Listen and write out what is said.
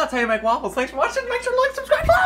That's how you make waffles. Thanks for watching. Make sure to like, subscribe, follow.